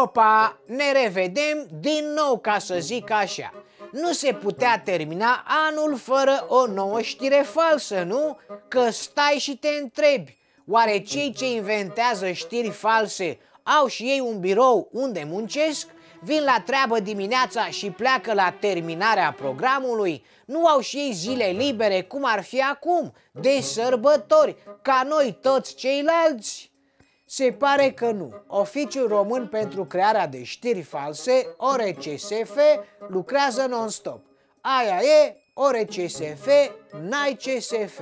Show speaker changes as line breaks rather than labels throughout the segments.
Hopa, ne revedem din nou ca să zic așa. Nu se putea termina anul fără o nouă știre falsă, nu? Că stai și te întrebi, oare cei ce inventează știri false au și ei un birou unde muncesc? Vin la treabă dimineața și pleacă la terminarea programului? Nu au și ei zile libere cum ar fi acum, de sărbători, ca noi toți ceilalți? Se pare că nu. Oficiul Român pentru crearea de știri false, ORCSF, lucrează non-stop. Aia e ORCSF, n-ai CSF.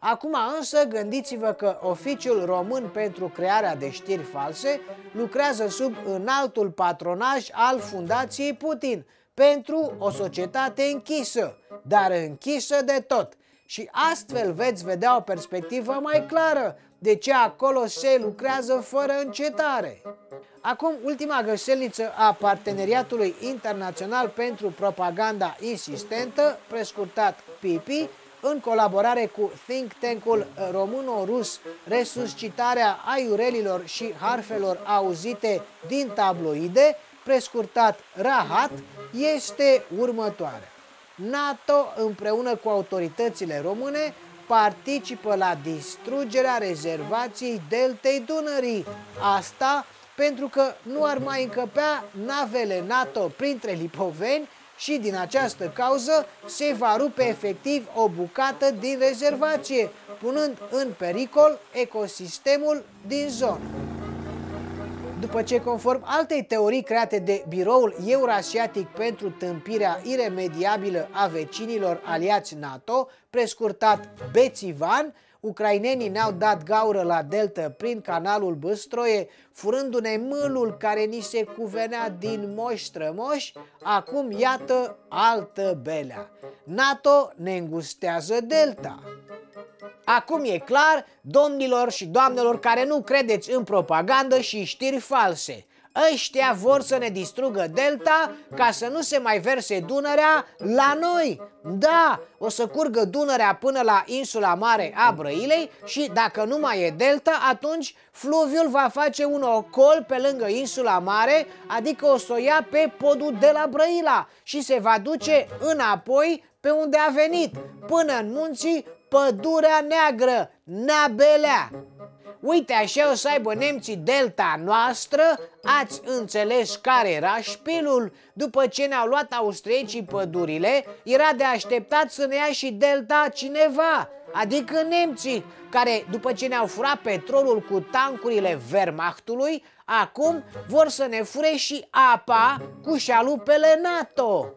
Acum însă gândiți-vă că Oficiul Român pentru crearea de știri false lucrează sub înaltul patronaj al Fundației Putin pentru o societate închisă, dar închisă de tot. Și astfel veți vedea o perspectivă mai clară de ce acolo se lucrează fără încetare. Acum, ultima găselniță a Parteneriatului Internațional pentru Propaganda Insistentă, prescurtat PIPI, în colaborare cu think tank-ul româno-rus Resuscitarea aiurelilor și harfelor auzite din tabloide, prescurtat RAHAT, este următoarea. NATO împreună cu autoritățile române participă la distrugerea rezervației Deltei Dunării. Asta pentru că nu ar mai încăpea navele NATO printre lipoveni și din această cauză se va rupe efectiv o bucată din rezervație, punând în pericol ecosistemul din zonă după ce, conform altei teorii create de Biroul Eurasiatic pentru tâmpirea iremediabilă a vecinilor aliați NATO, prescurtat Bețivan, ucrainenii ne-au dat gaură la delta prin canalul Băstroie, furându-ne mâlul care ni se cuvenea din moși strămoși, acum iată altă belea. NATO ne îngustează delta. Acum e clar, domnilor și doamnelor care nu credeți în propagandă și știri false. Ăștia vor să ne distrugă delta ca să nu se mai verse Dunărea la noi. Da, o să curgă Dunărea până la insula mare a Brăilei și dacă nu mai e delta, atunci fluviul va face un ocol pe lângă insula mare, adică o să o ia pe podul de la Brăila și se va duce înapoi pe unde a venit, până în munții Pădurea Neagră, Nabelea. Uite, așa o să aibă nemții delta noastră, ați înțeles care era șpilul? După ce ne-au luat austriecii pădurile, era de așteptat să ne ia și delta cineva, adică nemții, care după ce ne-au furat petrolul cu tancurile Wehrmachtului, acum vor să ne fure și apa cu șalupele NATO.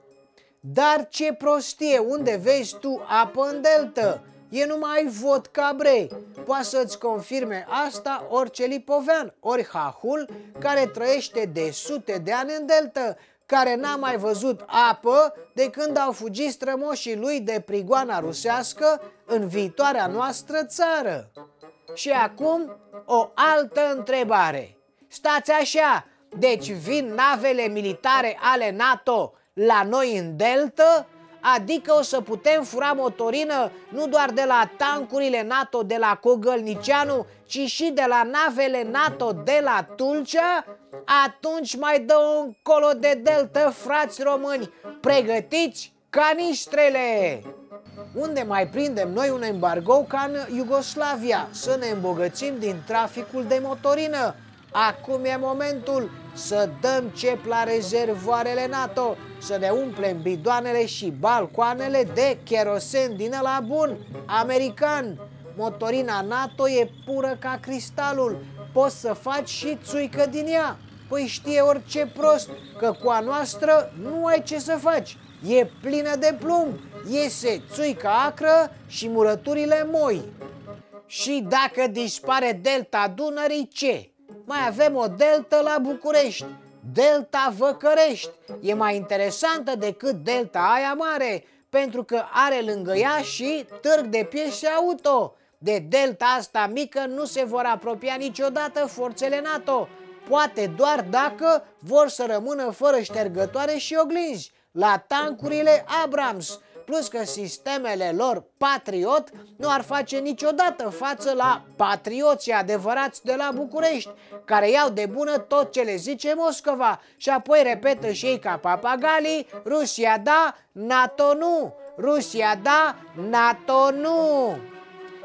Dar ce prostie, unde vezi tu apă în delta? E numai vot cabrei. Poate să-ți confirme asta orice lipovean, ori hahul care trăiește de sute de ani în delta, care n-a mai văzut apă de când au fugit strămoșii lui de prigoana rusească în viitoarea noastră țară. Și acum o altă întrebare. Stați așa, deci vin navele militare ale NATO la noi în delta Adică o să putem fura motorină nu doar de la tancurile NATO de la Cogălnicianu, ci și de la navele NATO de la Tulcea? Atunci mai dă un colo de delta, frați români! Pregătiți canistrele! Unde mai prindem noi un embargo ca în Iugoslavia, să ne îmbogățim din traficul de motorină? Acum e momentul să dăm cep la rezervoarele NATO, să ne umplem bidoanele și balcoanele de kerosen din la bun, american. Motorina NATO e pură ca cristalul, poți să faci și țuică din ea. Păi știe orice prost că cu a noastră nu ai ce să faci. E plină de plumb, iese țuica acră și murăturile moi. Și dacă dispare delta Dunării, ce? Mai avem o delta la București, delta Văcărești. E mai interesantă decât delta aia mare, pentru că are lângă ea și târg de piese auto. De delta asta mică nu se vor apropia niciodată forțele NATO, poate doar dacă vor să rămână fără ștergătoare și oglinzi, la tancurile Abrams, plus că sistemele lor patriot nu ar face niciodată față la patrioții adevărați de la București, care iau de bună tot ce le zice Moscova și apoi repetă și ei ca papagalii, Rusia da, NATO nu, Rusia da, NATO nu.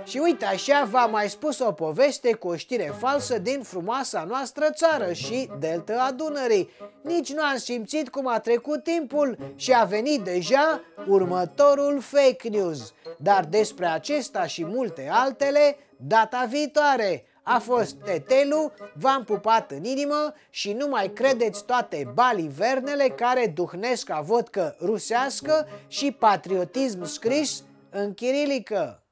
Și uite așa v-am mai spus o poveste cu o știre falsă din frumoasa noastră țară și delta a Dunării. Nici nu am simțit cum a trecut timpul și a venit deja următorul fake news. Dar despre acesta și multe altele, data viitoare. A fost Tetelu, v-am pupat în inimă și nu mai credeți toate balivernele care duhnesc a vodcă rusească și patriotism scris în chirilică.